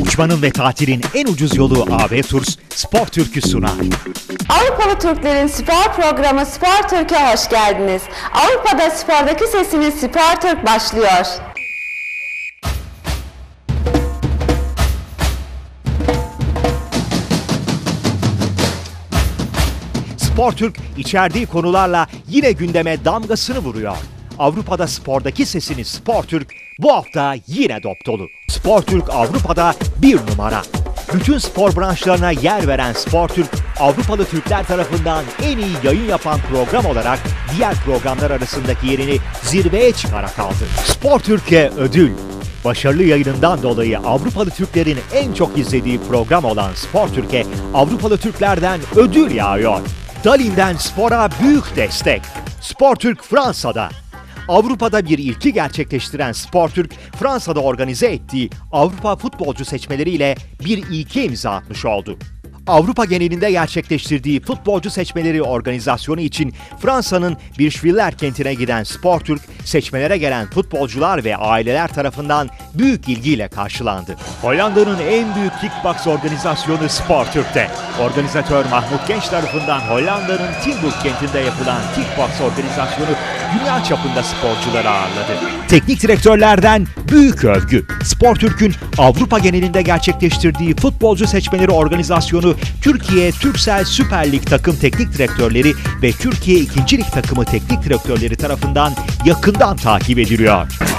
Uçmanın ve tatilin en ucuz yolu AB Tours Spor Türk'ü sunar. Avrupalı Türklerin spor programı Spor Türk'e hoş geldiniz. Avrupa'da spordaki sesiniz Spor Türk başlıyor. Spor Türk içerdiği konularla yine gündeme damgasını vuruyor. Avrupa'da spordaki sesini Spor Türk bu hafta yine dop dolu. Spor Türk Avrupa'da bir numara. Bütün spor branşlarına yer veren Spor Türk, Avrupalı Türkler tarafından en iyi yayın yapan program olarak diğer programlar arasındaki yerini zirveye çıkarak aldı. Spor Türkiye ödül. Başarılı yayınından dolayı Avrupalı Türklerin en çok izlediği program olan Spor Türkiye, Avrupalı Türklerden ödül yağıyor. Dalin'den spora büyük destek. Spor Türk Fransa'da. Avrupa'da bir ilki gerçekleştiren Sportürk, Fransa'da organize ettiği Avrupa futbolcu seçmeleriyle bir ilke imza atmış oldu. Avrupa genelinde gerçekleştirdiği futbolcu seçmeleri organizasyonu için Fransa'nın Birşviller kentine giden Sportürk, seçmelere gelen futbolcular ve aileler tarafından büyük ilgiyle karşılandı. Hollanda'nın en büyük kickbox organizasyonu Sportürk'te. Organizatör Mahmut Genç tarafından Hollanda'nın Tilburg kentinde yapılan kickbox organizasyonu dünya çapında sporcuları ağırladı. Teknik direktörlerden büyük övgü. Sportürk'ün Avrupa genelinde gerçekleştirdiği futbolcu seçmeleri organizasyonu Türkiye Türksel Süper Lig takım teknik direktörleri ve Türkiye 2. Lig takımı teknik direktörleri tarafından yakından takip ediliyor.